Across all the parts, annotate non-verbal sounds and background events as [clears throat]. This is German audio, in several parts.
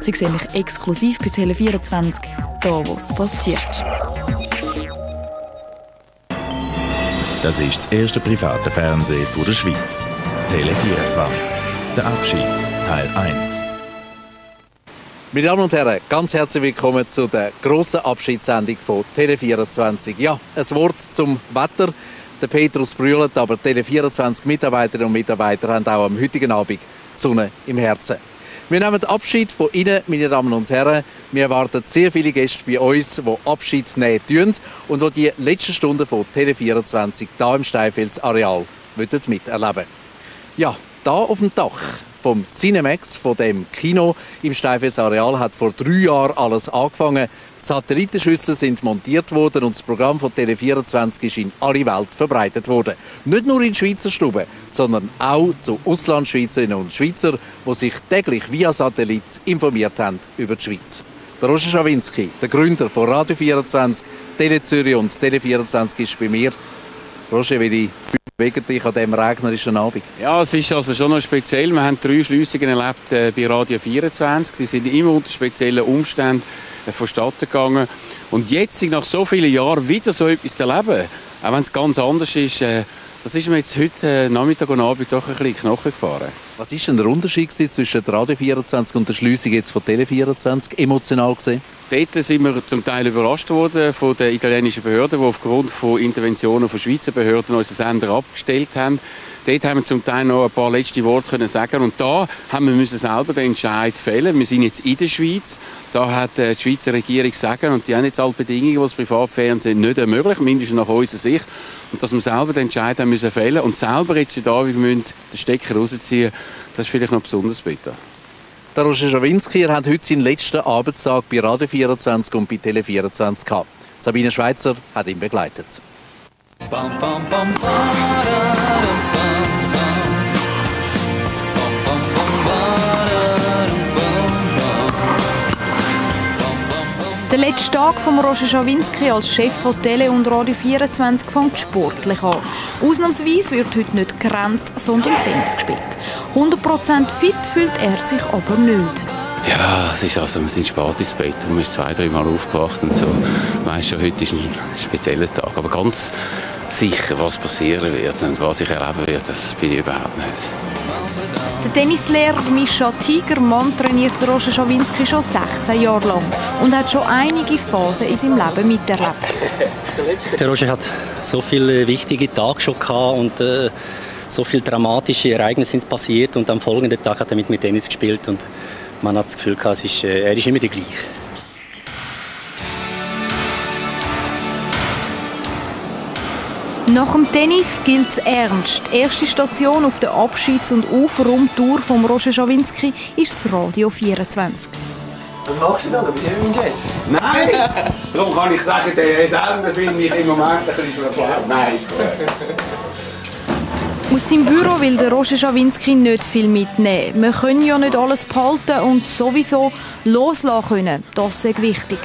Sie sehen mich exklusiv bei Tele24, da wo es passiert. Das ist das erste private Fernsehen der Schweiz. Tele24. Der Abschied, Teil 1. Meine Damen und Herren, ganz herzlich willkommen zu der grossen Abschiedssendung von Tele24. Ja, ein Wort zum Wetter. Der Petrus brüllt, aber Tele24 Mitarbeiterinnen und Mitarbeiter haben auch am heutigen Abend Sonne im Herzen. Wir nehmen Abschied von Ihnen, meine Damen und Herren. Wir erwarten sehr viele Gäste bei uns, die Abschied nehmen tun und die die letzten Stunden von Tele24 hier im Steifels Areal miterleben Ja, da auf dem Dach vom Cinemax, von dem Kino im Steifels Areal, hat vor drei Jahren alles angefangen. Satellitenschüsse sind montiert worden und das Programm von Tele24 ist in alle Welt verbreitet worden. Nicht nur in Schweizer Stuben, sondern auch zu Auslandschweizerinnen und Schweizer, die sich täglich via Satellit informiert haben über die Schweiz. Der Roger Schawinski, der Gründer von Radio 24, Tele Zürich und Tele 24 ist bei mir. Roger, wie bewegt dich an diesem regnerischen Abend? Ja, es ist also schon noch speziell. Wir haben drei Schliessungen erlebt äh, bei Radio 24. Sie sind immer unter speziellen Umständen vonstatten gegangen. Und jetzt, nach so vielen Jahren, wieder so etwas zu erleben, auch wenn es ganz anders ist, äh, das ist mir jetzt heute äh, Nachmittag und Abend doch ein bisschen Knochen gefahren. Was ist denn der Unterschied zwischen Radio 24 und der Schliessung jetzt von Tele 24 emotional gesehen? Dort sind wir zum Teil überrascht worden von den italienischen Behörden, die aufgrund von Interventionen von Schweizer Behörden unseren Sender abgestellt haben. Dort haben wir zum Teil noch ein paar letzte Worte können sagen und da haben wir müssen selber den Entscheid fällen. Wir sind jetzt in der Schweiz. Da hat die Schweizer Regierung sagen und die haben jetzt alle Bedingungen, die das Privatfernsehen nicht ermöglichen, mindestens nach unserer Sicht. Und dass wir selber den Entscheid haben müssen fällen und selber jetzt da, wir müssen den Stecker rausziehen, das ist vielleicht noch besonders bitter. Der Roger Schawinski hat heute seinen letzten Arbeitstag bei Radio 24 und bei Tele 24 gehabt. Sabine Schweizer hat ihn begleitet. Bam, bam, bam, Tag von Roger Schawinski als Chef von Tele und Radio 24 fängt sportlich an. Ausnahmsweise wird heute nicht gerannt, sondern Tennis gespielt. 100% fit fühlt er sich aber nicht. Ja, es ist also, wir sind spät ins Bett und man ist zwei, drei Mal aufgewacht und so. Weißt schon, heute ist ein spezieller Tag. Aber ganz sicher, was passieren wird und was ich erleben werde, das bin ich überhaupt nicht. Der Tennislehrer Mischa Tigermann trainiert Roger Schawinski schon 16 Jahre lang und hat schon einige Phasen in seinem Leben miterlebt. [laughs] Der Roger hat so viele wichtige Tage schon gehabt und äh, so viele dramatische Ereignisse sind passiert und am folgenden Tag hat er mit mir Tennis gespielt und man hat das Gefühl gehabt, ist, äh, er ist immer der gleiche. Nach dem Tennis gilt es ernst. Die erste Station auf der Abschieds- und Aufraumtour von Roger Schawinski ist das Radio 24. Was machst du da? Bist du mein Chef? Nein! [laughs] Darum kann ich sagen, der Sender finde ich im Moment ein bisschen verklärt. Nein, ist gut. Aus seinem Büro will der Roger Schawinski nicht viel mitnehmen. Wir können ja nicht alles behalten und sowieso loslassen können. Das ist wichtig.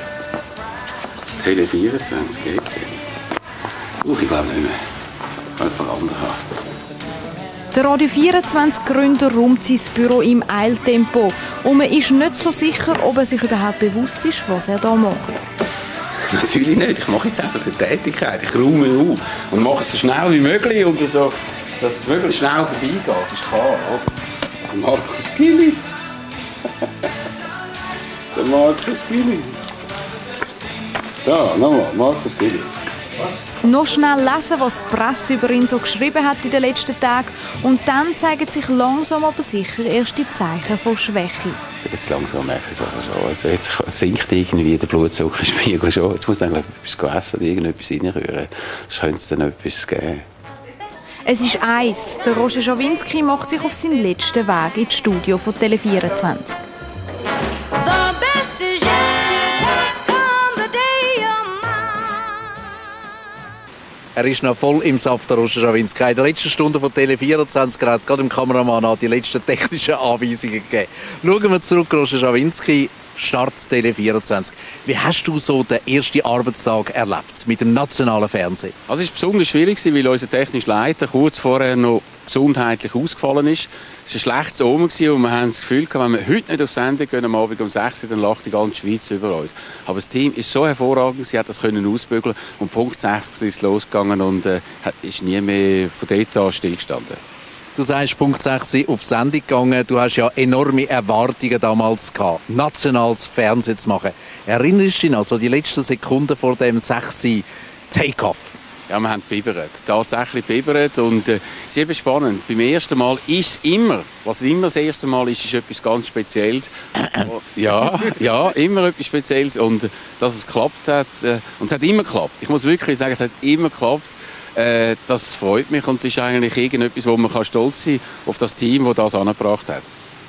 Tele 24 geht's ja. Uh, ich glaube nicht mehr. Jemand anderen haben. Der Radio 24 Gründer räumt sein Büro im Eiltempo und man ist nicht so sicher, ob er sich überhaupt bewusst ist, was er da macht. Natürlich nicht. Ich mache jetzt einfach eine Tätigkeit. Ich räume auf und mache es so schnell wie möglich und so, dass es möglichst schnell vorbeigeht. Das ist klar. Oder? Markus Gilli. Der Markus Gilli. Ja, nochmal, Markus Gilli. Noch schnell lesen, was die Presse über ihn so geschrieben hat in den letzten Tagen. Und dann zeigen sich langsam aber sicher erste Zeichen von Schwäche. Jetzt langsam merke ich es also schon. Also jetzt sinkt irgendwie der Blutzuckerspiegel schon. Jetzt muss man etwas essen oder irgendetwas reinrühren. Sonst könnte es dann etwas geben. Es ist eins. Der Roger Schawinski macht sich auf seinen letzten Weg ins Studio von Tele24. Er ist noch voll im Saft, der Roger Schawinski. In der letzten Stunde von Tele 24 hat gerade dem Kameramann an die letzten technischen Anweisungen gegeben. Schauen wir zurück, Roger Schawinski. Start Tele 24. Wie hast du so den ersten Arbeitstag erlebt mit dem nationalen Fernsehen? Also es war besonders schwierig, weil unser technischer Leiter kurz vorher noch gesundheitlich ausgefallen ist. Es war ein schlechtes Omen und wir haben das Gefühl, wenn wir heute nicht auf Sendung gehen, am Abend um 6 Uhr, dann lacht die ganze Schweiz über uns. Aber das Team ist so hervorragend, sie hat das können ausbügeln und Punkt 60 ist losgegangen und äh, ist nie mehr von dort an stillgestanden. Du sagst, Punkt 6 auf Sendung gegangen. Du hast ja enorme Erwartungen damals gehabt, nationales Fernsehen zu machen. Erinnerst du dich noch, so die letzten Sekunden vor dem 6 Take-Off? Ja, wir haben bibert. Tatsächlich bibert. Und äh, es ist eben spannend. Beim ersten Mal ist es immer, was immer das erste Mal ist, ist etwas ganz Spezielles. [clears throat] ja, ja, immer etwas Spezielles. Und äh, dass es geklappt hat, äh, und es hat immer geklappt. Ich muss wirklich sagen, es hat immer geklappt. Äh, das freut mich und ist eigentlich irgendetwas, wo man kann stolz sein auf das Team, das das angebracht hat.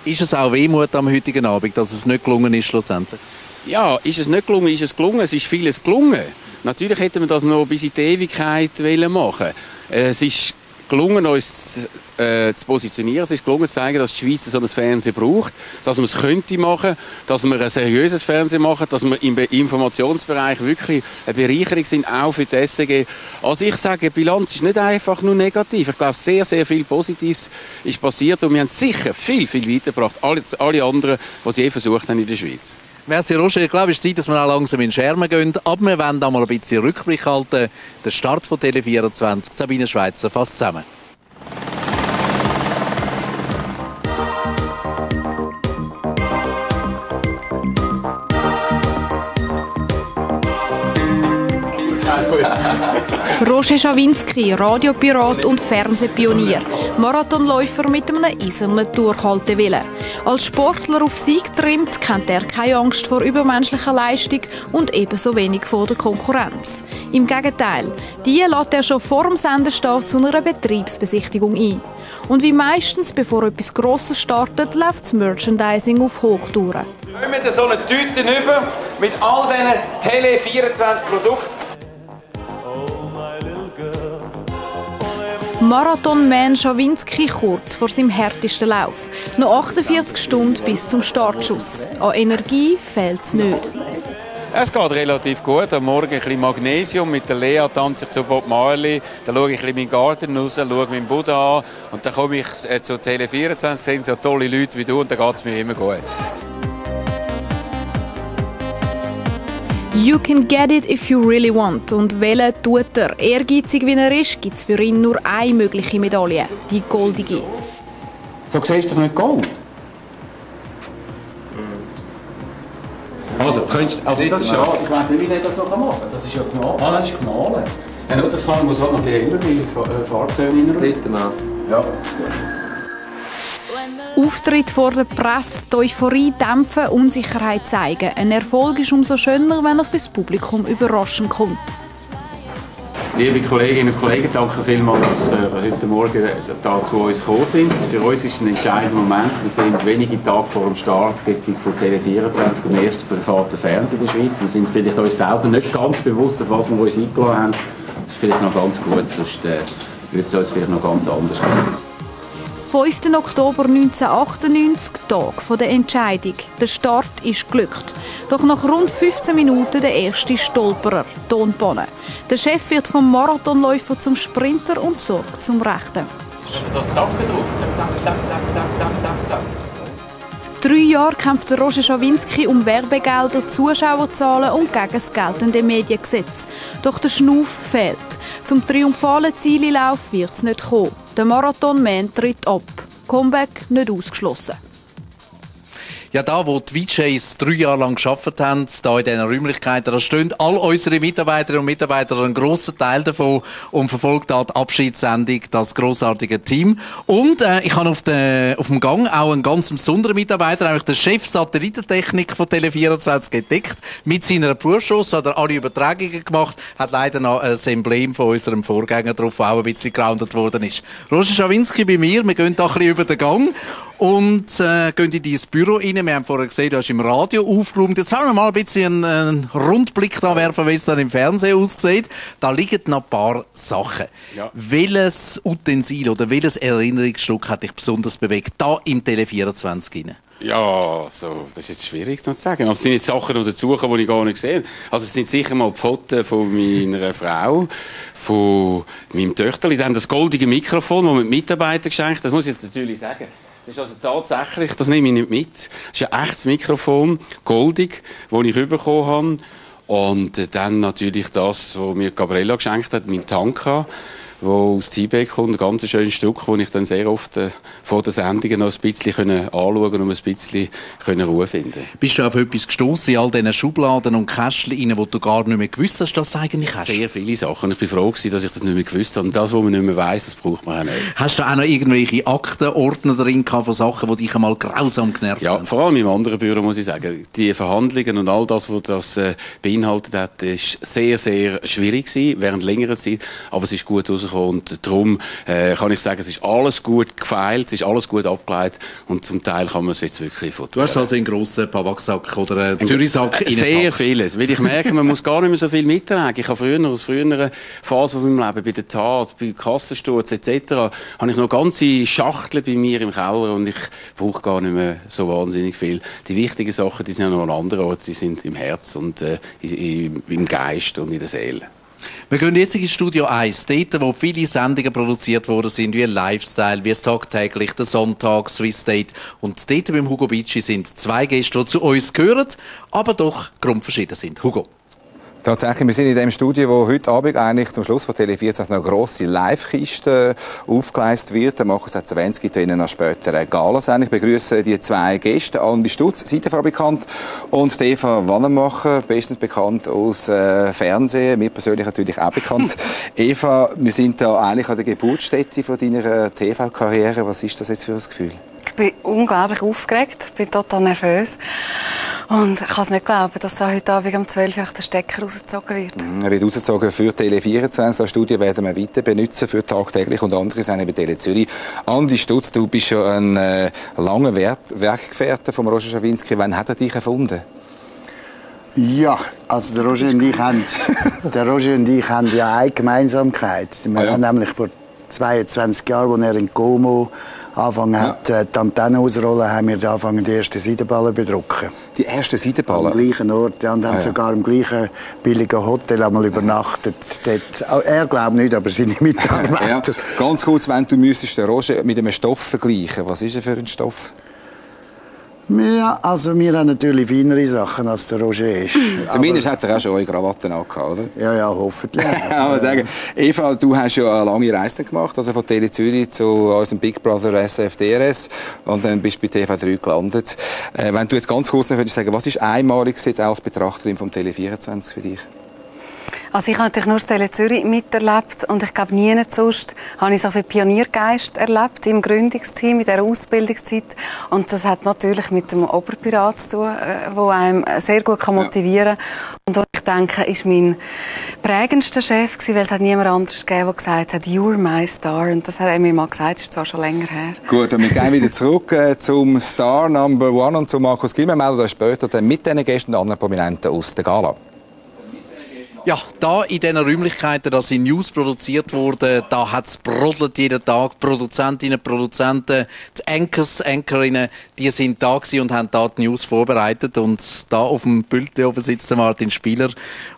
Ist es auch Wehmut am heutigen Abend, dass es nicht gelungen ist schlussendlich? Ja, ist es nicht gelungen, ist es gelungen. Es ist vieles gelungen. Natürlich hätten wir das noch bis in die Ewigkeit machen Es ist gelungen, uns äh, zu positionieren. Es ist gelungen, zu zeigen, dass die Schweiz so ein Fernsehen braucht, dass man es könnte machen, dass wir ein seriöses Fernsehen machen, dass wir im Informationsbereich wirklich eine Bereicherung sind, auch für die SEG. Also ich sage, die Bilanz ist nicht einfach nur negativ. Ich glaube, sehr, sehr viel Positives ist passiert und wir haben sicher viel, viel weitergebracht, alle, alle anderen, sie je versucht haben in der Schweiz. Merci Roger. Ich glaube, es ist Zeit, dass wir auch langsam in Schermen gehen. Aber wir wollen da mal ein bisschen Rückblick halten. Der Start von Tele24, Sabine Schweizer, fast zusammen. Roger Schawinski, Radiopirat und Fernsehpionier. Marathonläufer mit einem eisernen Durchhaltewillen. Als Sportler auf Sieg trimmt, kennt er keine Angst vor übermenschlicher Leistung und ebenso wenig vor der Konkurrenz. Im Gegenteil, die lädt er schon vor dem Sendestart zu einer Betriebsbesichtigung ein. Und wie meistens, bevor etwas Grosses startet, läuft das Merchandising auf Hochtouren. Wir kommen so eine Tüte über mit all diesen Tele24 Marathonman Schawinski kurz vor seinem härtesten Lauf. Noch 48 Stunden bis zum Startschuss. An Energie fehlt es nicht. Es geht relativ gut. Am Morgen ein bisschen Magnesium. Mit der Lea tanze ich zu Bob Marley. Dann schaue ich bisschen meinen Garten raus, schaue meinen Buddha an. Und dann komme ich äh, zu Tele24, sehen so tolle Leute wie du und dann geht es mir immer gut. You can get it if you really want. Und wählen tut er. Ehrgeizig wie er ist, gibt es für ihn nur eine mögliche Medaille, die goldige. So siehst du doch nicht Gold. Also, könntest, also das ist ja, ich weiß nicht, wie der das noch machen kann. Das ist ja gemalt. Ah, das ist gemalt. Ja, nur das kann, muss halt noch ein bisschen heller, weil Farbtöne rein. Mal. Ja. Auftritt vor der Presse, die Euphorie dämpfen, Unsicherheit zeigen. Ein Erfolg ist umso schöner, wenn er für das Publikum überraschend kommt. Liebe Kolleginnen und Kollegen, danke vielmals, dass Sie heute Morgen da zu uns gekommen sind. Für uns ist es ein entscheidender Moment. Wir sind wenige Tage vor dem Start jetzt von Tele24, dem ersten privaten Fernsehen in der Schweiz. Wir sind vielleicht uns selber nicht ganz bewusst, auf was wir uns eingeladen haben. Das ist vielleicht noch ganz gut, sonst äh, würde es uns vielleicht noch ganz anders gehen. 5. Oktober 1998, Tag von der Entscheidung. Der Start ist glückt. Doch nach rund 15 Minuten der erste Stolperer, Tonbahn. Der Chef wird vom Marathonläufer zum Sprinter und sorgt zum Rechten. Das Zacken drauf. Tack, tack, tack, tack, tack, tack. Drei Jahre kämpft Roger Schawinski um Werbegelder, Zuschauerzahlen und gegen das geltende Mediengesetz. Doch der Schnuff fehlt. Zum triumphalen Zielelauf wird es nicht kommen. Der Marathonman tritt ab. Comeback nicht ausgeschlossen. Ja, da, wo die VJs drei Jahre lang gearbeitet haben, da in diesen Räumlichkeiten, da stehen all unsere Mitarbeiterinnen und Mitarbeiter, einen grossen Teil davon, und verfolgt da die Abschiedssendung, das grossartige Team. Und äh, ich habe auf, der, auf dem Gang auch einen ganz besonderen Mitarbeiter, nämlich den Chef Satellitentechnik von Tele24 entdeckt. Mit seiner Berufsschule hat er alle Übertragungen gemacht, hat leider noch ein Emblem von unserem Vorgänger drauf, das auch ein bisschen geroundet worden ist. Roger Schawinski bei mir, wir gehen da ein bisschen über den Gang. Und äh, gehen in dein Büro rein. Wir haben vorher gesehen, du hast im Radio aufgeräumt. Jetzt haben wir mal ein bisschen einen, einen Rundblick da werfen, wie es dann im Fernsehen aussieht. Da liegen noch ein paar Sachen. Ja. Welches Utensil oder welches Erinnerungsstück hat dich besonders bewegt, da im Tele24 rein? Ja, so, das ist jetzt schwierig zu sagen. Also, es sind jetzt Sachen noch dazugekommen, die ich gar nicht gesehen habe. Also, es sind sicher mal die Fotos von meiner [laughs] Frau, von meinem Töchterli, dann das goldige Mikrofon, das mir die Mitarbeiter geschenkt Das muss ich jetzt natürlich sagen. Das ist also tatsächlich, das nehme ich nicht mit. Das ist ein echtes Mikrofon, goldig, das ich bekommen habe. Und äh, dann natürlich das, was mir Gabriella geschenkt hat, mein Tanka wo aus Tibet kommt, ein ganz schönes Stück, das ich dann sehr oft äh, vor den Sendungen noch ein bisschen können anschauen und ein bisschen können Ruhe finden Bist du auf etwas gestoßen in all diesen Schubladen und Kästchen, wo du gar nicht mehr gewusst hast, dass du eigentlich hast? Sehr viele Sachen. Ich bin froh dass ich das nicht mehr gewusst habe. Und das, was man nicht mehr weiss, das braucht man auch nicht. Hast du auch noch irgendwelche Aktenordner drin gehabt von Sachen, die dich einmal grausam genervt ja, haben? Ja, vor allem im anderen Büro muss ich sagen. Die Verhandlungen und all das, was das äh, beinhaltet hat, ist sehr, sehr schwierig gewesen, während längerer Zeit. Aber es ist gut rausgekommen und darum äh, kann ich sagen, es ist alles gut gefeilt, es ist alles gut abgeleitet und zum Teil kann man es jetzt wirklich Du hast also einen grossen Pavaksack oder einen Zürichsack äh, Sehr vieles, weil ich merke, man muss gar nicht mehr so viel mittragen. Ich habe früher, aus früheren Phasen von meinem Leben, bei der Tat, bei Kassensturz etc., habe ich noch ganze Schachteln bei mir im Keller und ich brauche gar nicht mehr so wahnsinnig viel. Die wichtigen Sachen, die sind ja noch an anderen Orten, die sind im Herz und äh, im Geist und in der Seele. Wir gehen jetzt ins Studio 1, dort, wo viele Sendungen produziert worden sind, wie Lifestyle, wie es tagtäglich, der Sonntag, Swiss Date. Und dort beim Hugo Bicci sind zwei Gäste, die zu uns gehören, aber doch grundverschieden sind. Hugo. Tatsächlich, wir sind in dem Studio, wo heute Abend eigentlich zum Schluss von Tele14 noch eine grosse Live-Kiste aufgeleistet wird. Markus hat es erwähnt, es gibt Ihnen noch später eine. Ich begrüße die zwei Gäste, Andi Stutz, Seitenfabrikant und Eva Wannenmacher, bestens bekannt aus äh, Fernsehen, mir persönlich natürlich auch bekannt. [laughs] Eva, wir sind da eigentlich an der Geburtsstätte von deiner TV-Karriere. Was ist das jetzt für ein Gefühl? Ich bin unglaublich aufgeregt, bin total nervös. Und ich kann es nicht glauben, dass da heute Abend um 12 Uhr der Stecker rausgezogen wird. Mhm, er wird rausgezogen für Tele24. Das Studio werden wir weiter benutzen für tagtäglich und andere sind bei Tele Zürich. Andi Stutz, du bist schon ein äh, langer Werk Werkgefährte von Roger Schawinski. Wann hat er dich erfunden? Ja, also der Roger und ich haben, [laughs] der Roger und ich haben ja eine Gemeinsamkeit. Wir ah, ja. haben nämlich vor 22 Jahren, als er in Como angefangen hat, ja. Äh, die Antennen ausrollen, haben wir angefangen, die ersten Seidenballen bedrucken. Die ersten Seidenballen? Am gleichen Ort. Ja, und haben ah, ja. sogar im gleichen billigen Hotel einmal übernachtet. Dort, er glaubt nicht, aber seine [laughs] Mitarbeiter. ja. Ganz kurz, wenn du müsstest den Roger mit einem Stoff vergleichen, was ist er für ein Stoff? Ja, also wir haben natürlich feinere Sachen als der Roger ist. [laughs] Zumindest hat er auch schon eure Krawatten angehabt, oder? Ja, ja, hoffentlich. [laughs] ja, sagen. Eva, du hast ja eine lange Reise gemacht, also von Tele Zürich zu unserem Big Brother SFDRS und dann bist du bei TV3 gelandet. Äh, wenn du jetzt ganz kurz noch sagen was ist einmalig jetzt als Betrachterin vom Tele24 für dich? Also ich habe natürlich nur Stelle Zürich miterlebt und ich glaube, nie sonst habe ich so viel Pioniergeist erlebt im Gründungsteam, in dieser Ausbildungszeit. Und das hat natürlich mit dem Oberpirat zu tun, der äh, einem sehr gut motivieren kann. Und ich denke, ist mein prägendster Chef gewesen, weil es hat niemand anderes gegeben, der gesagt hat, «You're my star». Und das hat er mir mal gesagt, das ist zwar schon länger her. Gut, und wir gehen wieder zurück äh, zum Star Number One und zu Markus melden uns später dann mit diesen Gästen und anderen Prominenten aus der Gala. Ja, da in diesen Räumlichkeiten, da sind News produziert worden, da hat es brodelt jeden Tag. Produzentinnen, Produzenten, die Anchors, Anchorinnen, die sind da gewesen und haben da die News vorbereitet. Und da auf dem Bild oben sitzt der Martin Spieler,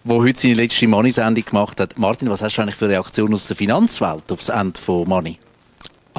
der heute seine letzte Money-Sendung gemacht hat. Martin, was hast du eigentlich für Reaktionen aus der Finanzwelt aufs Ende von Money?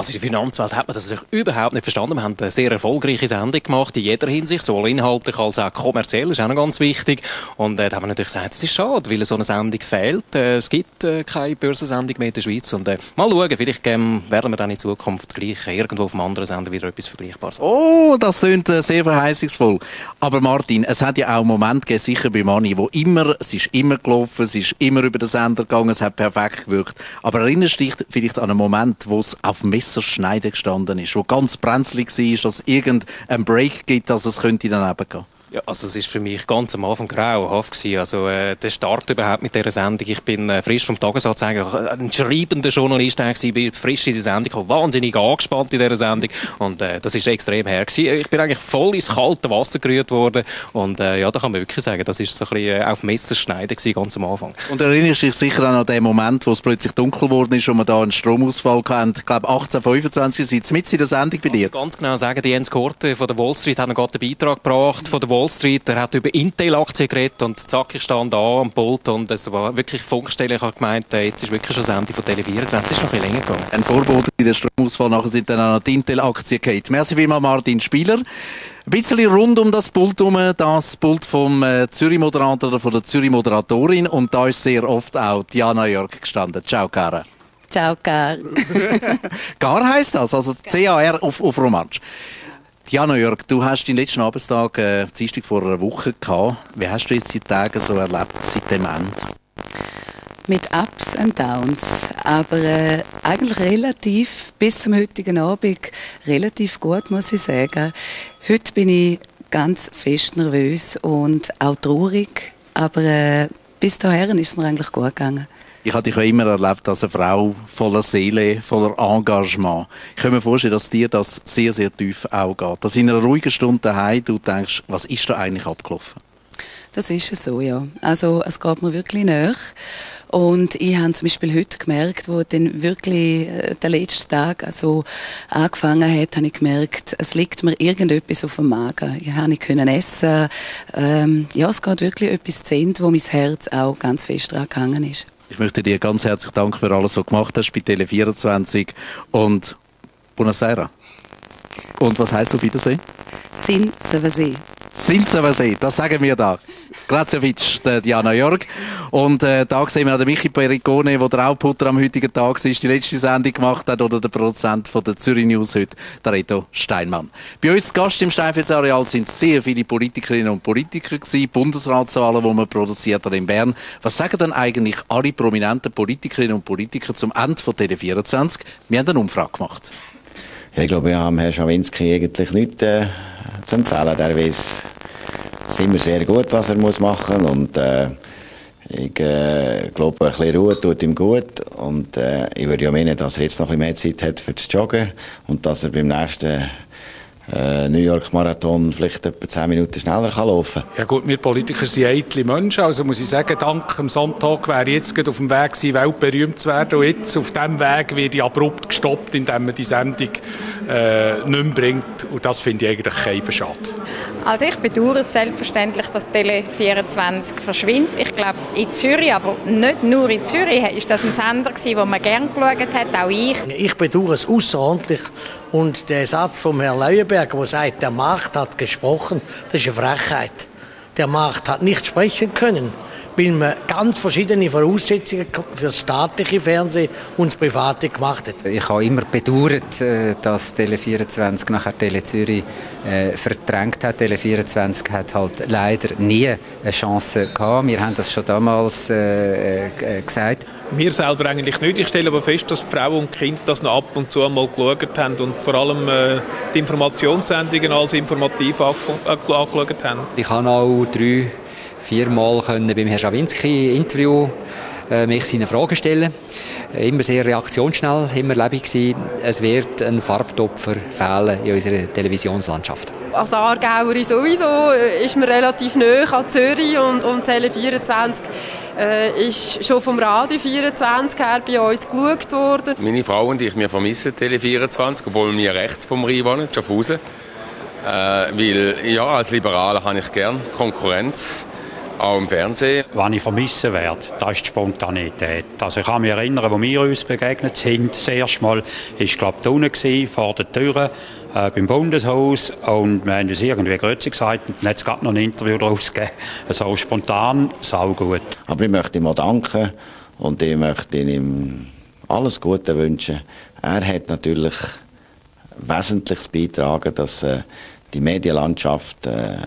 Also in der Finanzwelt hat man das natürlich überhaupt nicht verstanden. Wir haben eine sehr erfolgreiche Sendung gemacht, in jeder Hinsicht, sowohl inhaltlich als auch kommerziell, ist auch noch ganz wichtig. Und äh, da haben wir natürlich gesagt, es ist schade, weil so eine Sendung fehlt. Äh, es gibt äh, keine Börsensendung mehr in der Schweiz. Und äh, mal schauen, vielleicht ähm, werden wir dann in Zukunft gleich irgendwo auf einem anderen Sender wieder etwas Vergleichbares haben. Oh, das klingt äh, sehr verheißungsvoll. Aber Martin, es hat ja auch Momente gegeben, sicher bei Mani, wo immer, es ist immer gelaufen, es ist immer über den Sender gegangen, es hat perfekt gewirkt. Aber erinnerst du dich vielleicht an einen Moment, wo es auf Messer Messerschneide gestanden ist, wo ganz brenzlig war, dass es irgendeinen Break gibt, dass es könnte daneben gehen Ja, also es ist für mich ganz am Anfang grauenhaft gewesen. Also äh, der Start überhaupt mit dieser Sendung. Ich bin äh, frisch vom Tagesanzeiger, ein schreibender Journalist ich bin frisch in die Sendung gekommen, wahnsinnig angespannt in dieser Sendung und äh, das ist extrem her gewesen. Ich bin eigentlich voll ins kalte Wasser gerührt worden und äh, ja, da kann man wirklich sagen, das ist so ein bisschen äh, auf Messerschneiden gewesen, ganz am Anfang. Und erinnerst dich sicher auch an den Moment, wo es plötzlich dunkel geworden ist und wir da einen Stromausfall hatten. Ich glaube 1825 sind Sie mit in der Sendung bei dir. Ich kann ganz genau sagen, die Jens Korte von der Wall Street hat gerade einen Beitrag gebracht von der Wall Wall Street, er hat über Intel-Aktien geredet und zack, ich stand da am Pult und es war wirklich Funkstelle. Ich habe gemeint, jetzt ist wirklich schon das Ende von Tele 24. Es ist noch ein bisschen länger gegangen. Ein Vorbote in der Stromausfall, nachher sind dann auch die Intel-Aktien gehalten. Merci vielmals, Martin Spieler. Ein bisschen rund um das Pult herum, das Pult vom äh, Zürich-Moderator oder von der Zürich-Moderatorin und da ist sehr oft auch Diana Jörg gestanden. Ciao, Cara. Ciao, Gar. [laughs] Gar heisst das, also C-A-R auf, auf Romansch. Jana Jörg, du hast den letzten Arbeitstag äh, Dienstag vor einer Woche gehabt. Wie hast du jetzt die Tage so erlebt seit dem Ende? Mit Ups und Downs, aber äh, eigentlich relativ bis zum heutigen Abend relativ gut, muss ich sagen. Heute bin ich ganz fest nervös und auch traurig, aber äh, bis dahin ist es mir eigentlich gut gegangen. Ich habe dich ja immer erlebt als eine Frau voller Seele, voller Engagement. Ich kann mir vorstellen, dass dir das sehr, sehr tief auch geht. Dass in einer ruhigen Stunde daheim du denkst, was ist da eigentlich abgelaufen? Das ist es so, ja. Also, es geht mir wirklich nach. Und ich habe zum Beispiel heute gemerkt, wo dann wirklich äh, der letzte Tag also angefangen hat, habe ich gemerkt, es liegt mir irgendetwas auf dem Magen. Ich habe nicht können essen. Ähm, ja, es geht wirklich etwas zu Ende, wo mein Herz auch ganz fest dran gehangen ist. Ich möchte dir ganz herzlich danken für alles, was du gemacht hast bei Tele24 und Buonasera. Und was heißt auf Wiedersehen? Sin Savasee. Sinzensee, das sagen wir da. Grazie Fitsch, Diana Jörg. Und äh, da sehen wir den Michi Pericone, der der Outputter am heutigen Tag ist, die letzte Sendung gemacht hat, oder der Produzent von der Zürich News heute, der Reto Steinmann. Bei uns Gast im Steinfelsareal sind sehr viele Politikerinnen und Politiker gewesen, Bundesratswahlen, die man produziert hat in Bern. Was sagen denn eigentlich alle prominenten Politikerinnen und Politiker zum Ende von Tele24? Wir haben eine Umfrage gemacht. Ich glaube, wir haben Herrn Schawinski eigentlich nichts äh, zu empfehlen. Der weiß immer sehr gut, was er muss machen muss. Und äh, ich äh, glaube, ein bisschen Ruhe tut ihm gut. Und äh, ich würde ja meinen, dass er jetzt noch ein bisschen mehr Zeit hat für das Joggen und dass er beim nächsten äh, New York Marathon vielleicht etwa 10 Minuten schneller kann laufen Ja gut, wir Politiker sind eitle Menschen, also muss ich sagen, dank dem Sonntag wäre ich jetzt auf dem Weg gewesen, weltberühmt zu werden und jetzt auf diesem Weg werde ich abrupt gestoppt, indem man die Sendung äh, nicht mehr bringt und das finde ich eigentlich keinen Schade. Also ich bedauere es selbstverständlich, dass Tele 24 verschwindet. Ich glaube in Zürich, aber nicht nur in Zürich, ist das ein Sender gewesen, den man gerne geschaut hat, auch ich. Ich bedauere es außerordentlich und der Satz vom Herrn Leuenberger, der sagt, der Markt hat gesprochen, das ist eine Frechheit. Der Markt hat nicht sprechen können weil man ganz verschiedene Voraussetzungen für das staatliche Fernsehen und das private gemacht hat. Ich habe immer bedauert, äh, dass Tele24 nachher Tele Zürich äh, verdrängt hat. Tele24 hat halt leider nie eine Chance gehabt. Wir haben das schon damals äh, gesagt. Wir selber eigentlich nicht. Ich stelle aber fest, dass Frau und Kind das noch ab und zu einmal geschaut haben und vor allem äh, die Informationssendungen als informativ angeschaut haben. Ich habe auch drei viermal können beim Herrn Schawinski Interview äh, mich seine Fragen stellen. Äh, immer sehr reaktionsschnell, immer lebendig gewesen. Es wird ein Farbtopfer fehlen in unserer Televisionslandschaft. Als Aargauerin sowieso äh, ist man relativ nah an Zürich und, und Tele24 äh, ist schon vom Radio 24 her bei uns geschaut worden. Meine Frau und ich, wir vermissen Tele24, obwohl wir rechts vom Rhein wohnen, Schaffhausen. Äh, weil, ja, als Liberaler habe ich gern Konkurrenz auch im Fernsehen. Was ich vermissen werde, das ist die Spontanität. Also ich kann mich erinnern, wo wir uns begegnet sind, das erste Mal war glaube ich unten vor der Tür äh, beim Bundeshaus und wir haben uns irgendwie Grüezi gesagt und dann hat es gerade noch ein Interview daraus gegeben. So spontan, sau gut. Aber ich möchte ihm auch danken und ich möchte ihm alles Gute wünschen. Er hat natürlich Wesentliches beitragen, dass äh, die Medienlandschaft äh,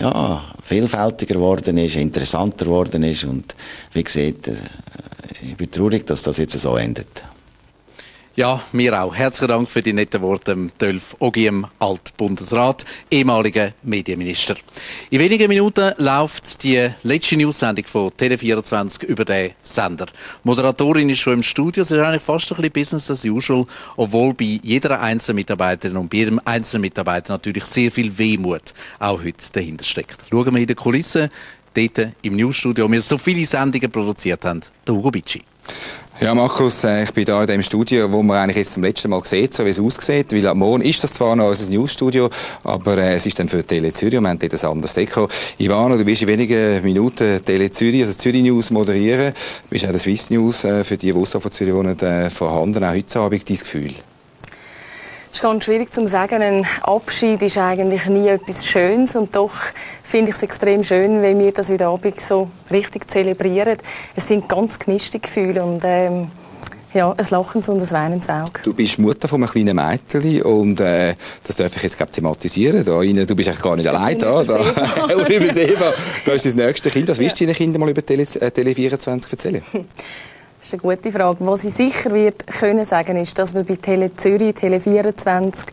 ja, vielfältiger geworden ist, interessanter geworden ist und wie gesagt, äh, ich bin traurig, dass das jetzt so endet. Ja, mir auch. Herzlichen Dank für die netten Worte, Dölf Ogiem, Altbundesrat, ehemaliger Medienminister. In wenigen Minuten läuft die letzte News-Sendung von Tele24 über den Sender. Moderatorin ist schon im Studio. Es ist eigentlich fast ein bisschen Business as usual, obwohl bei jeder einzelnen Mitarbeiterin und bei jedem einzelnen Mitarbeiter natürlich sehr viel Wehmut auch heute dahinter steckt. Schauen wir in die Kulisse, dort im Newsstudio, wo wir so viele Sendungen produziert haben, der Hugo Bicci. Ja, Markus, äh, ich bin da in dem Studio, wo man eigentlich jetzt zum letzten Mal sieht, so wie es aussieht. Weil ab morgen ist das zwar noch unser Newsstudio, aber äh, es ist dann für Tele Zürich. Wir haben dort ein anderes Deko. Ivano, du wirst in wenigen Minuten Tele Zürich, also Zürich News moderieren. Du bist auch der Swiss News äh, für die, die von Zürich wohnen, äh, vorhanden. Auch heute Abend dein Gefühl? Es ist ganz schwierig zu sagen. Ein Abschied ist eigentlich nie etwas Schönes und doch finde ich es extrem schön, wenn wir das heute Abend so richtig zelebrieren. Es sind ganz gemischte Gefühle und ähm, ja, ein lachendes und ein weinendes Auge. Du bist Mutter von einem kleinen Mädchen und äh, das darf ich jetzt glaub, thematisieren. Da rein, du bist eigentlich gar nicht allein da. da. Unübersehbar. [laughs] Da ist das nächste Kind. Was ja. willst du deinen Kindern mal über Tele, äh, Tele 24 erzählen? [laughs] Das ist eine gute Frage. Was ich sicher wird können sagen, ist, dass wir bei Tele Zürich, Tele 24,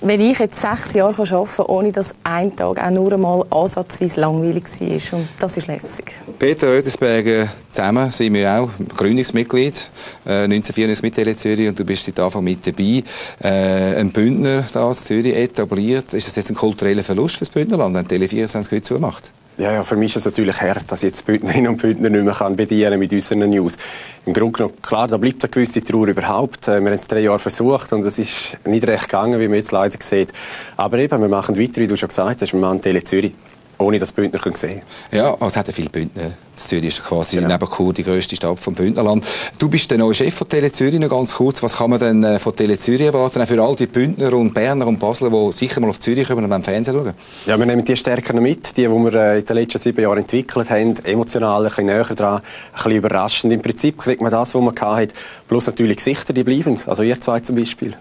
wenn ich jetzt sechs Jahre arbeiten kann, ohne dass ein Tag auch nur einmal ansatzweise langweilig war. Und das ist lässig. Peter Rödesberger, zusammen sind wir auch Gründungsmitglied, äh, 1994 mit Tele Zürich und du bist seit Anfang mit dabei. Äh, ein Bündner da in Zürich etabliert. Ist das jetzt ein kultureller Verlust für das Bündnerland, wenn Tele 24 heute zumacht? Ja, ja, für mich ist es natürlich hart, dass ich jetzt Bündnerinnen und Bündner nicht mehr bedienen mit unseren News. Im Grunde genommen, klar, da bleibt eine gewisse Trauer überhaupt. Äh, wir haben es drei Jahre versucht und es ist nicht recht gegangen, wie man jetzt leider sieht. Aber eben, wir machen weiter, wie du schon gesagt hast, wir machen Tele Zürich ohne dass Bündner sehen können. Ja, es hat viele Bündner. Zürich ist quasi genau. neben Chur die grösste Stadt vom Bündnerland. Du bist der neue Chef von Tele Zürich, noch ganz kurz. Was kann man denn äh, von Tele Zürich erwarten, auch für all die Bündner und Berner und Basler, die sicher mal auf Zürich kommen und beim Fernsehen schauen? Ja, wir nehmen die Stärken mit, die, die wir äh, in den letzten sieben Jahren entwickelt haben, emotional, ein bisschen näher dran, ein bisschen überraschend. Im Prinzip kriegt man das, was man hatte, plus natürlich Gesichter, die bleiben. Also ihr zwei zum Beispiel.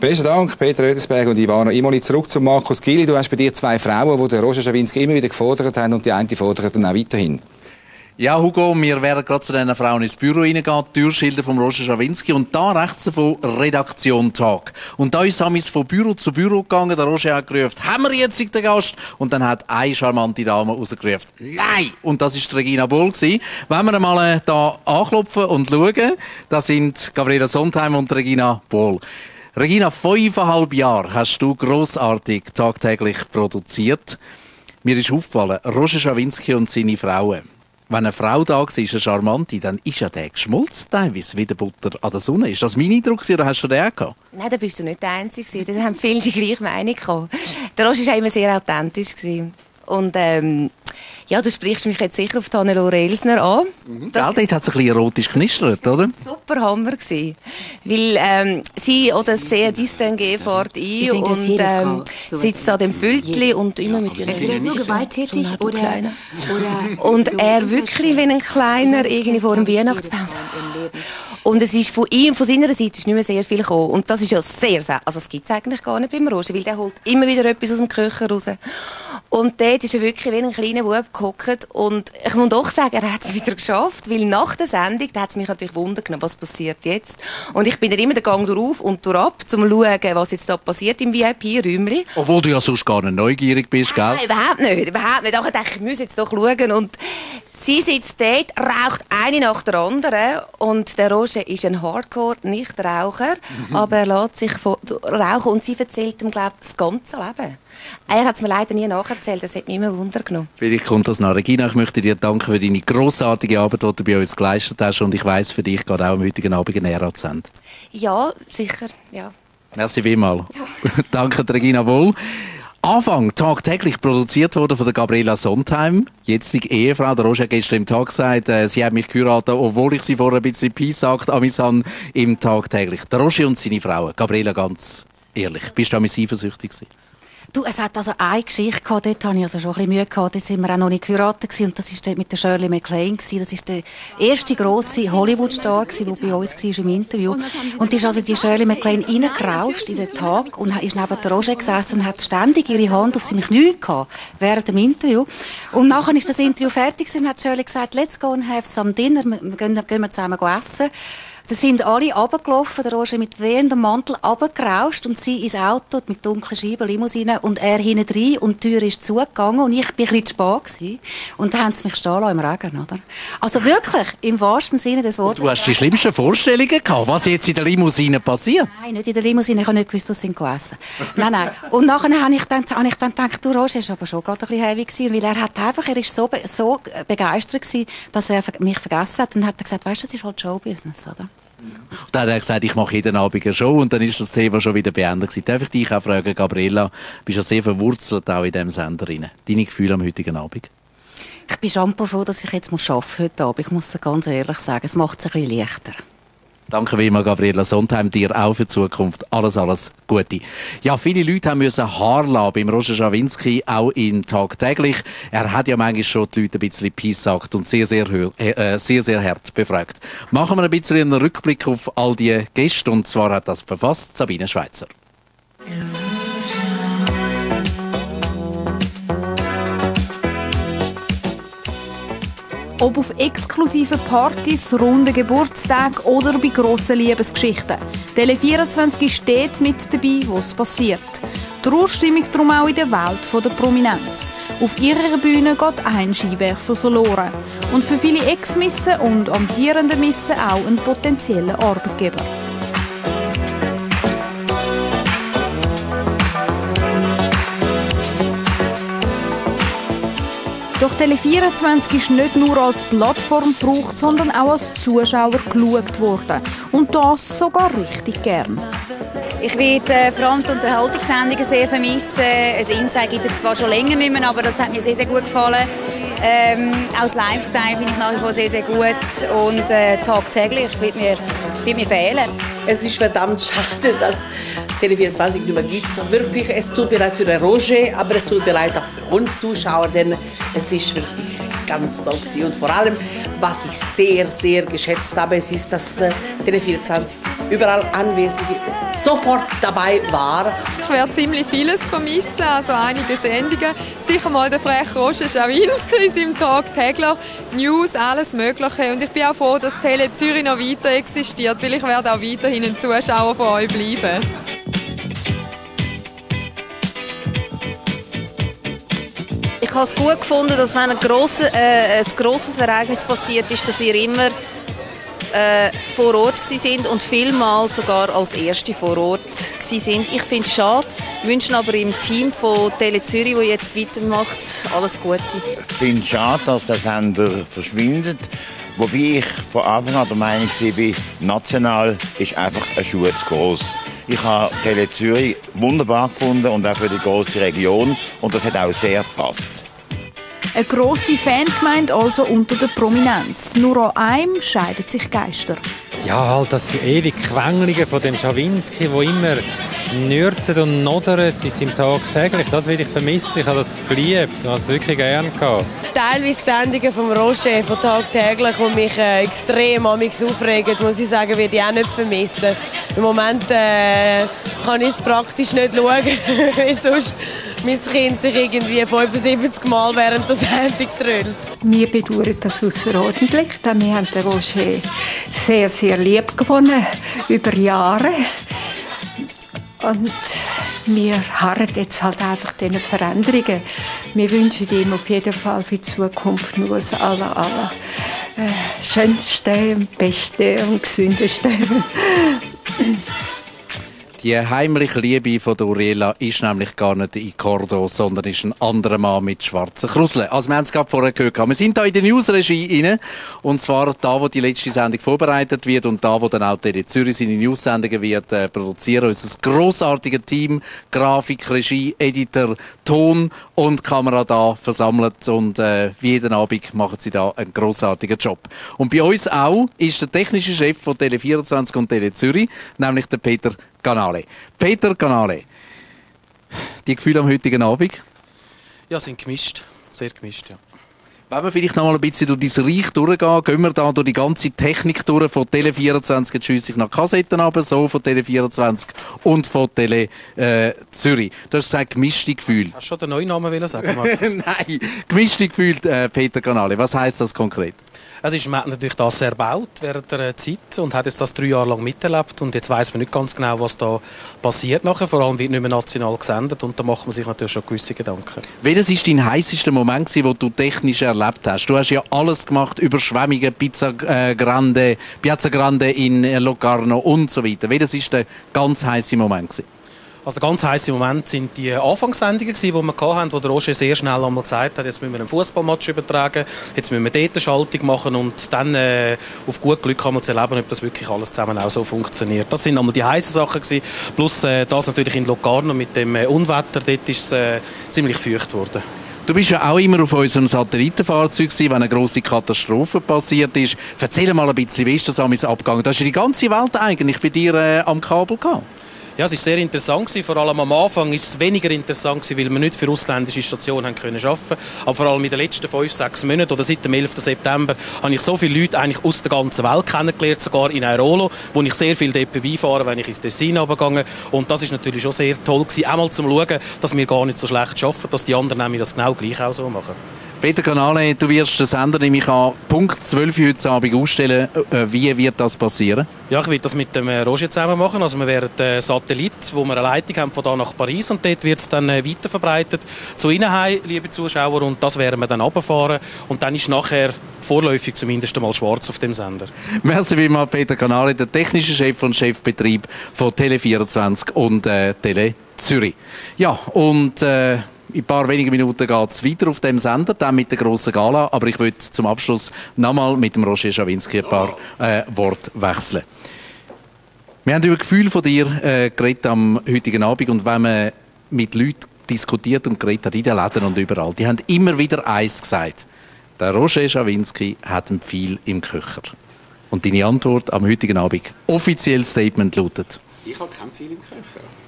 Besten Dank, Peter Rödesberg und Ivana. Immer zurück zu Markus Gili. Du hast bei dir zwei Frauen, die Roger Schawinski immer wieder gefordert gefordert haben und die eine fordert dann auch weiterhin. Ja, Hugo, wir werden gerade zu diesen Frauen ins Büro reingehen, Türschilder von Roger Schawinski und da rechts davon Redaktion Tag. Und da ist Samis von Büro zu Büro gegangen, der Roger hat gerufen, haben wir jetzt den Gast? Und dann hat eine charmante Dame rausgerufen, nein! Und das ist Regina Boll gewesen. Wenn wir mal da anklopfen und schauen, da sind Gabriela Sondheim und Regina Boll. Regina, fünfeinhalb Jahre hast du grossartig tagtäglich produziert. Mir ist aufgefallen, Roger Schawinski und seine Frauen. Wenn eine Frau da war, eine charmante, dann ist ja der geschmolzen teilweise wie der Butter an der Sonne. Ist das mein Eindruck oder hast du den gehabt? Nein, da bist du nicht der Einzige. Da haben viele die gleiche Meinung gehabt. Der Roger war immer sehr authentisch. Und ähm, ja, du sprichst mich jetzt sicher auf Hannelore Elsner an. Mhm. Das dort hat es ein bisschen erotisch knistert, oder? Super Hammer gewesen. Weil ähm, sie oder sehr distingué fährt ein und ähm, sitzt an dem Bildchen und immer mit ihren Ist so gewalttätig oder, oder, Und er wirklich wie ein Kleiner irgendwie vor dem Weihnachtsbaum. Und es ist von ihm, von seiner Seite ist nicht mehr sehr viel gekommen. Und das ist ja sehr, sehr, also das gibt es eigentlich gar nicht beim Roger, weil der holt immer wieder etwas aus dem Köcher raus. Und dort ist er wirklich wie ein kleiner Bub gehockt. Und ich muss doch sagen, er hat es wieder geschafft, weil nach der Sendung, da hat es mich natürlich wundern genommen, was passiert jetzt. Und ich bin dann immer den Gang durch und durch ab, um zu schauen, was jetzt da passiert im VIP-Räumchen. Obwohl du ja sonst gar nicht neugierig bist, gell? Nein, überhaupt nicht, überhaupt nicht. Aber ich dachte, ich muss jetzt doch schauen und Sie sitzt dort, raucht eine nach der anderen und der Roger ist ein Hardcore-Nichtraucher, mhm. [laughs] aber er lässt sich rauchen und sie erzählt ihm, glaube ich, das ganze Leben. Er hat es mir leider nie nacherzählt, das hat mich immer Wunder genommen. Vielleicht kommt das nach. Regina, ich möchte dir danken für deine grossartige Arbeit, die du bei uns geleistet hast und ich weiss, für dich geht auch am heutigen Abend ein Ehratsend. Ja, sicher, ja. Merci vielmals. Ja. [laughs] Danke, Regina Wohl. Anfang tagtäglich produziert worden von der Gabriela Sondheim, jetzige Ehefrau. Der Roger hat gestern im Tag gesagt, äh, sie hat mich geheiratet, obwohl ich sie vorher ein bisschen Peace sagt, Amisan im tagtäglich. Der Roger und seine Frau, Gabriela ganz ehrlich, bist du an mich eifersüchtig gewesen? Du, es hat also eine Geschichte gehabt, dort hatte ich also schon ein bisschen Mühe gehabt, dort sind wir auch noch nicht geheiratet gewesen, und das war mit der Shirley MacLaine. Das ist der erste grosse Hollywood-Star der bei uns war im Interview. Und die ist also die Shirley MacLaine reingerauscht in den Tag und ist neben der Roger gesessen und hat ständig ihre Hand auf seine Knie gehabt, während dem Interview. Und nachher ist das Interview fertig gewesen, hat Shirley gesagt, let's go and have some dinner, wir gehen, gehen wir zusammen essen. Da sind alle runtergelaufen, der Roger mit wehendem Mantel runtergerauscht und sie ins Auto mit dunklen Scheiben, Limousine und er hinten rein und die Tür ist zugegangen und ich bin ein bisschen zu spät gewesen. Und dann haben sie mich stehen lassen im Regen, oder? Also wirklich, im wahrsten Sinne des Wortes. Du hast die schlimmsten Vorstellungen gehabt, was jetzt in der Limousine passiert. Nein, nicht in der Limousine. Ich habe nicht gewusst, was sie essen. nein, nein. Und nachher habe ich dann, habe ich dann gedacht, du Roger, ist aber schon gerade ein bisschen heavy gewesen, weil er hat einfach, er ist so, so begeistert gewesen, dass er mich vergessen hat. Dann hat er gesagt, weißt du, das ist halt Showbusiness, oder? Und dann hat er gesagt, ich mache jeden Abend eine Show und dann ist das Thema schon wieder beendet gewesen. Darf ich dich auch fragen, Gabriela, bist ja sehr verwurzelt auch in diesem Sender rein. Deine Gefühle am heutigen Abend? Ich bin schon froh, dass ich jetzt muss arbeiten heute Abend. Ich muss ganz ehrlich sagen, es macht es ein bisschen leichter. Danke wie immer, Gabriela Sondheim. Dir auch für die Zukunft. Alles, alles Gute. Ja, viele Leute haben müssen Haar lassen beim Roger Schawinski, auch in tagtäglich. Er hat ja manchmal schon die Leute ein bisschen gesagt und sehr, sehr, äh, sehr, sehr hart befragt. Machen wir ein bisschen einen Rückblick auf all die Gäste und zwar hat das verfasst Sabine Schweizer. Ob auf exklusiven Partys, runden Geburtstagen oder bei grossen Liebesgeschichten. Tele24 ist dort mit dabei, wo es passiert. Die Ruhestimmung darum auch in der Welt der Prominenz. Auf ihrer Bühne geht ein Skiwerfer verloren. Und für viele Ex-Missen und amtierende Missen auch ein potenzieller Arbeitgeber. Doch Tele24 ist nicht nur als Plattform gebraucht, sondern auch als Zuschauer geschaut worden. Und das sogar richtig gern. Ich werde äh, vor allem die Unterhaltungssendungen sehr vermissen. Ein Inside gibt es zwar schon länger nicht mehr, aber das hat mir sehr, sehr gut gefallen. Ähm, auch das Lifestyle finde ich nach wie vor sehr, sehr gut. Und äh, tagtäglich wird mir, wird mir fehlen. Es ist verdammt schade, dass Tele24 nicht mehr gibt. Wirklich, es tut mir leid für Roger, aber es tut mir leid auch für uns Zuschauer, denn es ist wirklich ganz toll gewesen. Und vor allem, was ich sehr, sehr geschätzt habe, es ist, dass äh, Tele24 überall anwesend sofort dabei war. Ich werde ziemlich vieles vermissen, also einige Sendungen. Sicher mal der freche Roger Schawinski [laughs] im Tag Tägler, News, alles Mögliche. Und ich bin auch froh, dass Tele Zürich noch weiter existiert, weil ich werde auch weiterhin ein Zuschauer von euch bleiben. Ich habe es gut gefunden, dass wenn ein, grosses, äh, ein grosses Ereignis passiert ist, dass ihr immer äh, vor Ort sind und vielmal sogar als Erste vor Ort sind. Ich finde es schade, wünschen aber im Team von Tele Zürich, das jetzt weitermacht, alles Gute. Ich finde es schade, dass der Sender verschwindet. Wobei ich von Anfang an der Meinung war, national ist einfach ein Schuh zu groß. Ich habe Tele Zürich wunderbar gefunden und auch für die große Region und das hat auch sehr gepasst. Eine grosse Fangemeinde also unter der Prominenz. Nur an einem scheiden sich Geister. Ja, halt das ewig Quengelige von dem Schawinski, wo immer nürzt und nodert in seinem Tag täglich. Das will ich vermissen. Ich habe das geliebt. Ich habe es wirklich gerne gehabt. Teilweise Sendungen vom Roger von Tag täglich, die mich äh, extrem aufregen, muss ich sagen, würde ich auch nicht vermissen. Im Moment äh, kann ich es praktisch nicht schauen, [laughs] weil sonst mein Kind sich irgendwie 75 Mal während der Sendung trüllt. Wir bedauern das außerordentlich, denn wir haben den Roger sehr, sehr lieb gewonnen, über Jahre. Und wir harren jetzt halt einfach diesen Veränderungen. Wir wünschen ihm auf jeden Fall für die Zukunft nur das aller, aller äh, Schönste, Beste und Gesündeste. Die heimliche Liebe von Uriela ist nämlich gar nicht Icordo, sondern ist ein anderer Mann mit schwarzen Kruseln. Also wir haben es gerade vorher gehört. Wir sind da in der Newsregie rein. Und zwar da, wo die letzte Sendung vorbereitet wird und da, wo dann auch die Zürich seine News-Sendungen wird äh, produzieren. Unser grossartiges Team, Grafik, Regie, Editor, Ton und Kamera da versammelt. Und äh, wie jeden Abend machen sie da einen grossartigen Job. Und bei uns auch ist der technische Chef von Tele24 und Tele Zürich, nämlich der Peter Canale. Peter Canale, die Gefühle am heutigen Abend? Ja, sind gemischt. Sehr gemischt, ja. Wenn wir vielleicht noch mal ein bisschen durch dein Reich durchgehen, gehen wir da durch die ganze Technik durch, von Tele24 jetzt ich nach Kassetten ab, so von Tele24 und von Tele äh, Zürich. Du hast gesagt, gemischte Gefühl. Hast du schon den neuen Namen sagen? [laughs] Nein, gemischte Gefühl, äh, Peter Canale. Was heisst das konkret? Es ist, man hat natürlich das erbaut während der Zeit und hat jetzt das drei Jahre lang miterlebt und jetzt weiß man nicht ganz genau, was da passiert nachher. Vor allem wird nicht mehr national gesendet und da macht man sich natürlich schon gewisse Gedanken. Welches war dein heißester Moment, den du technisch erlebt hast? Du hast ja alles gemacht, Überschwemmungen, Pizza äh, Grande, Piazza Grande in äh, Locarno und so weiter. Welches war der ganz heiße Moment? Gewesen? Also ganz heiße Moment sind die Anfangssendungen, die wir hatten, wo der Roger sehr schnell einmal gesagt hat, jetzt müssen wir einen Fußballmatch übertragen, jetzt müssen wir dort eine Schaltung machen und dann äh, auf gut Glück kann man zu erleben, ob das wirklich alles zusammen auch so funktioniert. Das sind einmal die heißen Sachen gewesen, plus äh, das natürlich in Locarno mit dem äh, Unwetter, dort ist es äh, ziemlich feucht worden. Du bist ja auch immer auf unserem Satellitenfahrzeug gewesen, wenn eine grosse Katastrophe passiert ist. Erzähl mal ein bisschen, wie ist das abgegangen? Da ist die ganze Welt eigentlich bei dir äh, am Kabel gehabt. Ja, es war sehr interessant. Vor allem am Anfang ist es weniger interessant, weil wir nicht für ausländische Stationen arbeiten Aber vor allem in den letzten fünf, sechs Monaten oder seit dem 11. September habe ich so viele Leute eigentlich aus der ganzen Welt kennengelernt, sogar in Airolo, wo ich sehr viel dort vorbeifahre, wenn ich ins Tessin runtergehe. Und das ist natürlich schon sehr toll gewesen, einmal zum Schauen, dass wir gar nicht so schlecht arbeiten, dass die anderen nämlich das genau gleich auch so machen. Peter Canale, du wirst den Sender nämlich an Punkt 12 Uhr heute Abend ausstellen. Äh, wie wird das passieren? Ja, ich werde das mit dem äh, Roger zusammen machen. Also wir werden einen Satellit, wo wir eine Leitung haben von da nach Paris und dort wird es dann äh, weiter verbreitet zu Ihnen heim, liebe Zuschauer, und das werden wir dann runterfahren und dann ist nachher vorläufig zumindest einmal schwarz auf dem Sender. Merci vielmals, Peter Canale, der technische Chef und Chefbetrieb von Tele24 und äh, Tele Zürich. Ja, und äh, in ein paar wenigen Minuten geht es weiter auf dem Sender, dann mit der grossen Gala. Aber ich würde zum Abschluss nochmal mit dem Roger Schawinski ein paar äh, Worte wechseln. Wir haben über Gefühl von dir äh, geredet am heutigen Abend und wenn man mit Leuten diskutiert und geredet hat, in den Läden und überall, die haben immer wieder eins gesagt. Der Roger Schawinski hat ein Pfeil im Köcher. Und deine Antwort am heutigen Abend, offizielles Statement lautet? Ich habe kein Pfeil im Köcher.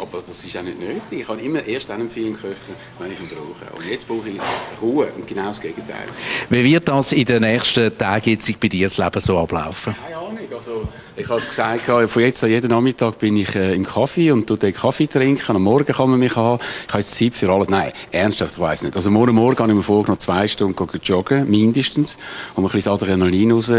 Aber das ist auch nicht nötig. Ich kann immer erst einen Film kochen, wenn ich ihn brauche. Und jetzt brauche ich Ruhe und genau das Gegenteil. Wie wird das in den nächsten Tagen jetzt bei dir das Leben so ablaufen? Keine Ahnung. Also, ich habe es gesagt, von jetzt an jeden Nachmittag bin ich äh, im Kaffee und den Kaffee trinken. Am Morgen kann man mich haben. Ich habe jetzt Zeit für alles. Nein, ernsthaft, ich weiss nicht. Also morgen Morgen habe ich mir noch zwei Stunden joggen, mindestens, um ein bisschen Adrenalin raus,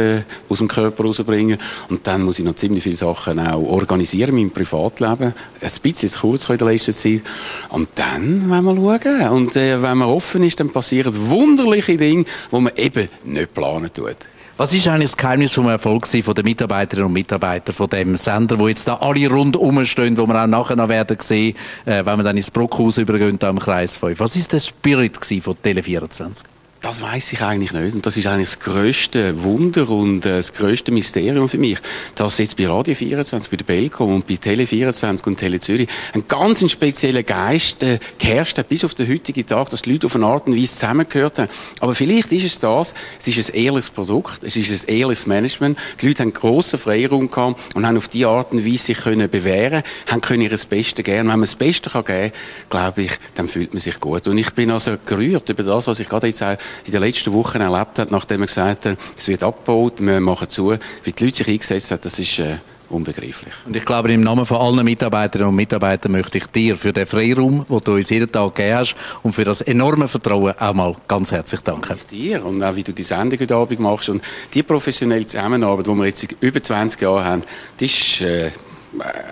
aus dem Körper rauszubringen. Und dann muss ich noch ziemlich viele Sachen auch organisieren, in meinem Privatleben. Ein bisschen zu kurz in der letzten Zeit. Und dann wollen wir schauen. Und äh, wenn man offen ist, dann passieren wunderliche Dinge, die man eben nicht planen tut. Was ist eigentlich das Geheimnis vom Erfolg der Mitarbeiterinnen und Mitarbeiter von dem Sender, wo jetzt da alle rundum stehen, wo wir auch nachher noch werden sehen, äh, wenn wir dann ins Bruckhaus übergehen, da im Kreis 5. Was ist der Spirit von Tele24? Das weiß ich eigentlich nicht. Und das ist eigentlich das grösste Wunder und äh, das grösste Mysterium für mich, dass jetzt bei Radio 24, bei der Belcom und bei Tele 24 und Tele Zürich ein ganz spezieller Geist äh, geherrscht hat, bis auf den heutigen Tag, dass die Leute auf eine Art und Weise zusammengehört haben. Aber vielleicht ist es das, es ist ein ehrliches Produkt, es ist ein ehrliches Management. Die Leute haben grossen Freiraum gehabt und haben auf diese Art und Weise sich können bewähren, haben können ihr das Beste geben. Und wenn man das Beste kann geben kann, glaube ich, dann fühlt man sich gut. Und ich bin also gerührt über das, was ich gerade jetzt auch in den letzten Wochen erlebt hat, nachdem er gesagt hat, es wird abgebaut, wir machen zu, wie die Leute sich eingesetzt haben, das ist äh, unbegreiflich. Und ich glaube, im Namen von allen Mitarbeiterinnen und Mitarbeitern möchte ich dir für den Freiraum, den du uns jeden Tag gegeben hast und für das enorme Vertrauen auch mal ganz herzlich danken. Ich dir und auch wie du die Sendung heute Abend machst und die professionelle Zusammenarbeit, die wir jetzt über 20 Jahre haben, das ist äh,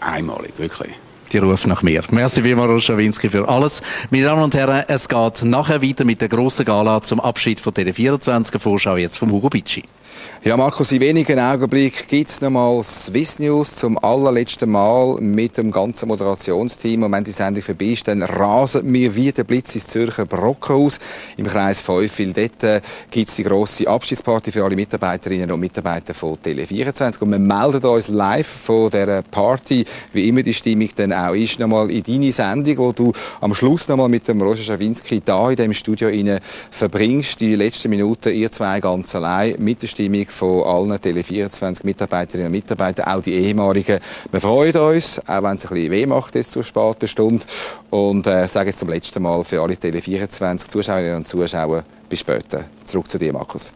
einmalig, wirklich die ruft nach mir. Merci vielmals, Roschawinski, für alles. Meine Damen und Herren, es geht nachher weiter mit der grossen Gala zum Abschied von Tele24. Vorschau jetzt vom Hugo Bitschi. Ja, Markus, in wenigen Augenblicken gibt es nochmal Swiss News zum allerletzten Mal mit dem ganzen Moderationsteam. Und wenn die Sendung vorbei ist, dann rasen wir wie der Blitz ins Zürcher Brockhaus im Kreis 5, weil dort äh, gibt es die grosse Abschiedsparty für alle Mitarbeiterinnen und Mitarbeiter von Tele24. Und wir melden uns live von dieser Party, wie immer die Stimmung dann auch ist, nochmal in deine Sendung, wo du am Schluss nochmal mit dem Roger Schawinski da in dem Studio rein verbringst, die letzten Minuten, ihr zwei ganz allein, mit der Stimmung von allen Tele24 Mitarbeiterinnen und Mitarbeitern, auch die ehemaligen. Wir freuen uns, auch wenn es ein bisschen weh macht jetzt zur späten Stunde. Und äh, sage jetzt zum letzten Mal für alle Tele24 Zuschauerinnen und Zuschauer, bis später. Zurück zu dir, Markus.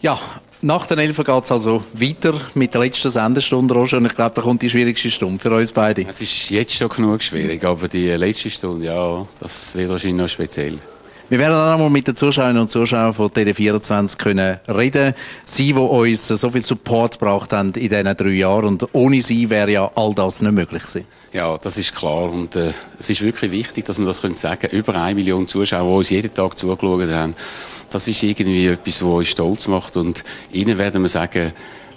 Ja, nach den Elfen geht es also weiter mit der letzten Sendestunde, Roger. Und ich glaube, da kommt die schwierigste Stunde für uns beide. Es ist jetzt schon genug schwierig, aber die letzte Stunde, ja, das wird wahrscheinlich noch speziell. Wir werden dann einmal mit den Zuschauerinnen und Zuschauern von Tele24 können reden. Sie, die uns so viel Support gebracht haben in diesen drei Jahren. Und ohne sie wäre ja all das nicht möglich gewesen. Ja, das ist klar. Und äh, es ist wirklich wichtig, dass wir das können sagen Über eine Million Zuschauer, die uns jeden Tag zugeschaut haben. Das ist irgendwie etwas, was uns stolz macht. Und ihnen werden wir sagen,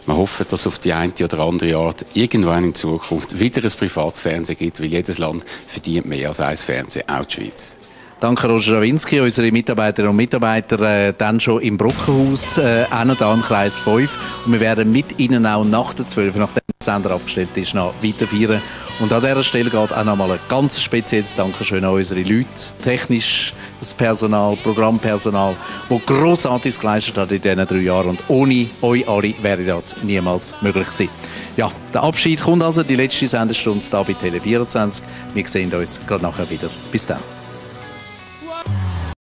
wir hoffen, dass es auf die eine oder andere Art irgendwann in Zukunft wieder ein Privatfernsehen gibt, weil jedes Land verdient mehr als ein Fernsehen, auch die Schweiz. Danke Roger Rawinski, unsere Mitarbeiterinnen und Mitarbeiter äh, dann schon im Brockenhaus, äh, auch noch da im Kreis 5. Und wir werden mit Ihnen auch nach der 12, nachdem der Sender abgestellt ist, noch weiter feiern. Und an dieser Stelle geht auch nochmal ein ganz spezielles Dankeschön an unsere Leute, technisches Personal, Programmpersonal, das grossartiges geleistet hat in diesen drei Jahren. Und ohne euch alle wäre das niemals möglich gewesen. Ja, der Abschied kommt also, die letzte Sendestunde hier bei Tele24. Wir sehen uns gerade nachher wieder. Bis dann.